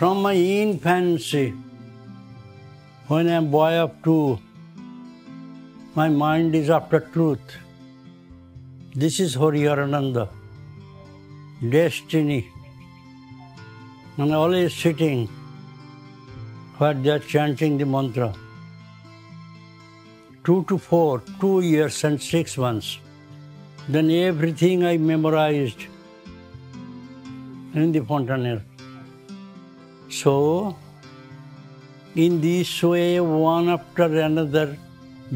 From my infancy, when I am boy of two, my mind is after truth. This is Hariharananda, destiny. And always sitting where they are chanting the mantra. Two to four, two years and six months. Then everything I memorized in the fontanel. So, in this way, one after another,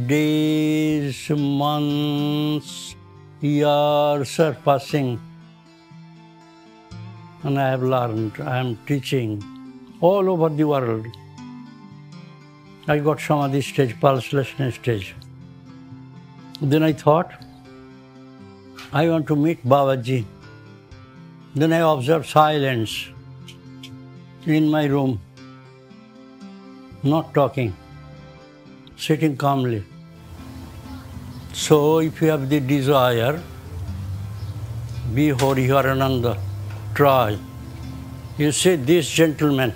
days, months, years are passing. And I have learned, I am teaching all over the world. I got Samadhi stage, pulselessness stage. Then I thought, I want to meet Babaji. Then I observed silence in my room, not talking, sitting calmly. So if you have the desire, be Hariharananda, try. You see, this gentleman,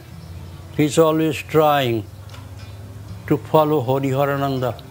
he's always trying to follow Hariharananda.